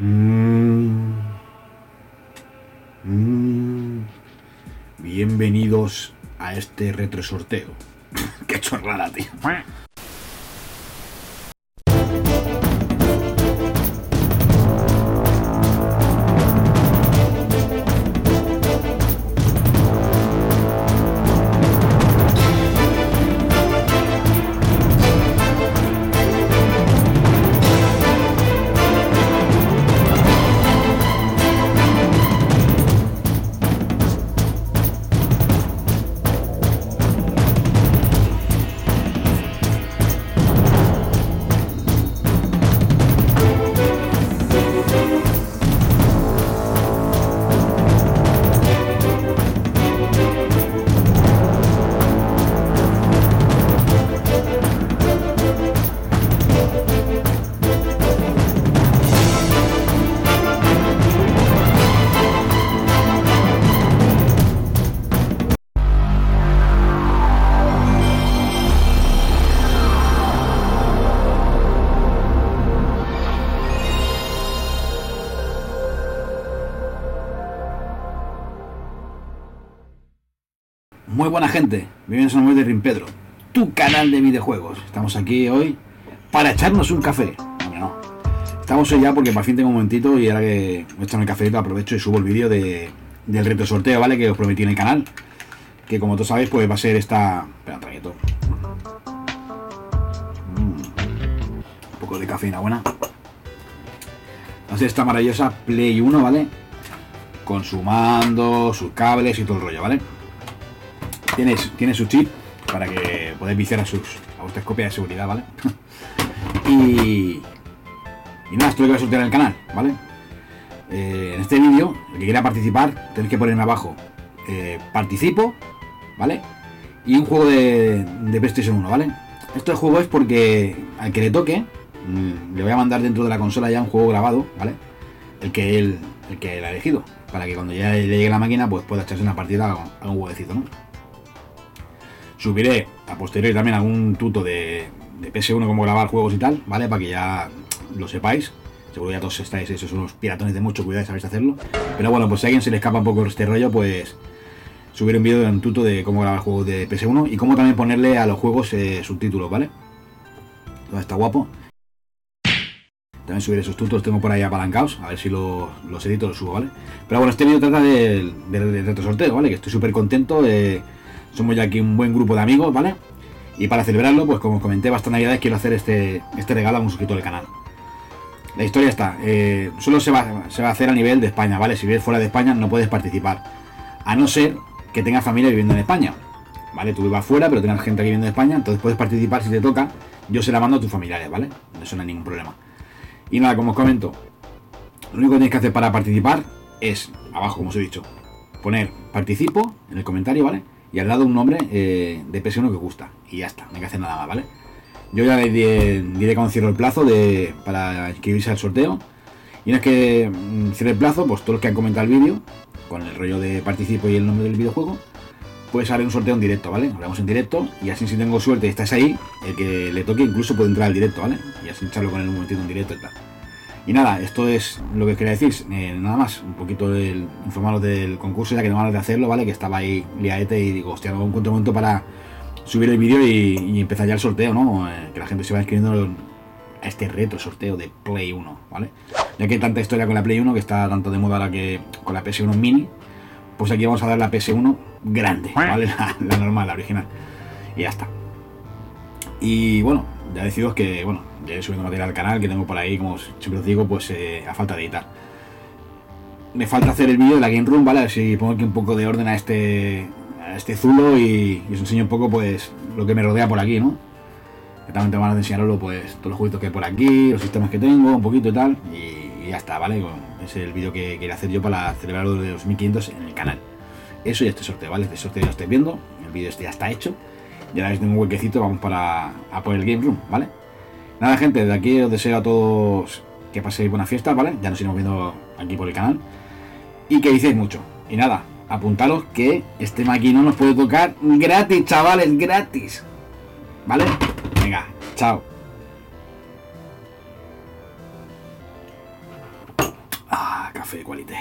Mm. Mm. Bienvenidos a este retro sorteo. Qué chorrada, tío. Muy buena gente, bienvenidos a un de Rimpedro, tu canal de videojuegos. Estamos aquí hoy para echarnos un café. No. Estamos hoy ya porque por fin tengo un momentito y ahora que me echan el cafecito aprovecho y subo el vídeo de, del reto sorteo, ¿vale? Que os prometí en el canal. Que como todos sabéis, pues va a ser esta... Espera, un traguito. Mm. Un poco de cafeína buena. Va a ser esta maravillosa Play 1, ¿vale? Con su mando, sus cables y todo el rollo, ¿vale? Tiene, tiene su chip para que podáis viciar a sus a vuestras copias de seguridad, ¿vale? y, y nada, esto lo que voy a sortear en el canal, ¿vale? Eh, en este vídeo, el que quiera participar, tenéis que ponerme abajo eh, participo, ¿vale? Y un juego de, de PlayStation 1, ¿vale? Este juego es porque al que le toque, mm, le voy a mandar dentro de la consola ya un juego grabado, ¿vale? El que él, el que él ha elegido, para que cuando ya le llegue la máquina, pues pueda echarse una partida a un huevecito, ¿no? Subiré a posteriori también algún tuto de, de PS1 cómo grabar juegos y tal, ¿vale? Para que ya lo sepáis. Seguro ya todos estáis esos unos piratones de mucho cuidado y sabéis hacerlo. Pero bueno, pues si a alguien se le escapa un poco este rollo, pues subiré un vídeo de un tuto de cómo grabar juegos de PS1 y cómo también ponerle a los juegos eh, subtítulos, ¿vale? Todo está guapo. También subiré esos tutos, tengo por ahí apalancados, a ver si los, los edito los subo, ¿vale? Pero bueno, este vídeo trata del, del, sorteo, ¿vale? Que estoy súper contento. Eh, somos ya aquí un buen grupo de amigos, ¿vale? Y para celebrarlo, pues como os comenté, bastante navidades quiero hacer este, este regalo a un suscriptor del canal. La historia está, eh, solo se va, se va a hacer a nivel de España, ¿vale? Si vives fuera de España no puedes participar. A no ser que tengas familia viviendo en España. ¿Vale? Tú vivas fuera, pero tengas gente aquí viviendo en España, entonces puedes participar si te toca. Yo se la mando a tus familiares, ¿vale? Eso no hay ningún problema. Y nada, como os comento, lo único que tenéis que hacer para participar es, abajo, como os he dicho, poner participo en el comentario, ¿vale? Y al lado un nombre eh, de PS1 que gusta. Y ya está, no hay que hacer nada más, ¿vale? Yo ya diré, cuando cierro el plazo de, para inscribirse al sorteo. Y una vez que mm, cierre el plazo, pues todos los que han comentado el vídeo, con el rollo de participo y el nombre del videojuego, pues haré un sorteo en directo, ¿vale? Hablamos en directo y así si tengo suerte y estás ahí, el que le toque incluso puede entrar al directo, ¿vale? Y así echarlo con un momentito en directo y tal. Y nada, esto es lo que quería decir, eh, nada más, un poquito del, informaros del concurso, ya que no van de hacerlo, ¿vale? Que estaba ahí liaete y digo, hostia, no encuentro momento para subir el vídeo y, empezar ya el sorteo, ¿no? Eh, que la gente se va inscribiendo a este reto sorteo de Play 1, ¿vale? Ya que hay tanta historia con la Play 1 que está tanto de moda ahora que con la PS1 mini, pues aquí vamos a dar la PS1 grande, ¿vale? La normal, la original. Y ya está. Y bueno, ya decido que, bueno, ya he subido material al canal que tengo por ahí, como siempre os digo, pues eh, a falta de editar. Me falta hacer el vídeo de la Game Room, ¿vale? A ver si pongo aquí un poco de orden a este, a este zulo y, os enseño un poco, pues, lo que me rodea por aquí, ¿no? Que también te van a enseñarlo, pues, todos los jueguitos que hay por aquí, los sistemas que tengo, un poquito y tal, y, ya está, ¿vale? Bueno, es el vídeo que quería hacer yo para celebrar lo de los 1500 en el canal. Eso y este sorteo, ¿vale? Este sorteo ya lo estáis viendo, el vídeo este ya está hecho ya veis un huequecito, vamos para a por el Game Room, ¿vale? Nada, gente, de aquí os deseo a todos que paséis buenas fiestas, ¿vale? Ya nos iremos viendo aquí por el canal. Y que vicéis mucho. Y nada, apuntaros que este maquino nos puede tocar gratis, chavales, gratis. ¿Vale? Venga, chao. Ah, café de cualité.